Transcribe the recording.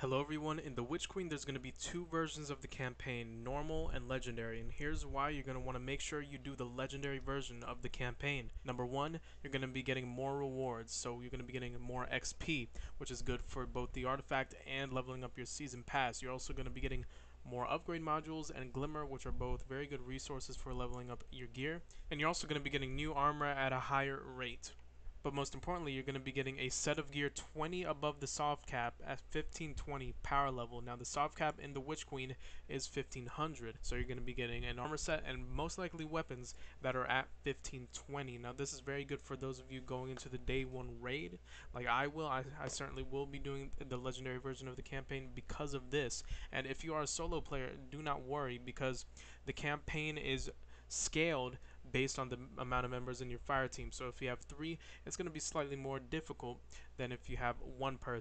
Hello everyone, in the Witch Queen there's going to be two versions of the campaign, normal and legendary, and here's why you're going to want to make sure you do the legendary version of the campaign. Number one, you're going to be getting more rewards, so you're going to be getting more XP, which is good for both the artifact and leveling up your season pass. You're also going to be getting more upgrade modules and glimmer which are both very good resources for leveling up your gear and you're also going to be getting new armor at a higher rate but most importantly, you're going to be getting a set of gear 20 above the soft cap at 1520 power level. Now, the soft cap in the Witch Queen is 1500, so you're going to be getting an armor set and most likely weapons that are at 1520. Now, this is very good for those of you going into the day one raid, like I will. I, I certainly will be doing the legendary version of the campaign because of this. And if you are a solo player, do not worry because the campaign is scaled based on the amount of members in your fire team. So if you have three, it's going to be slightly more difficult than if you have one person.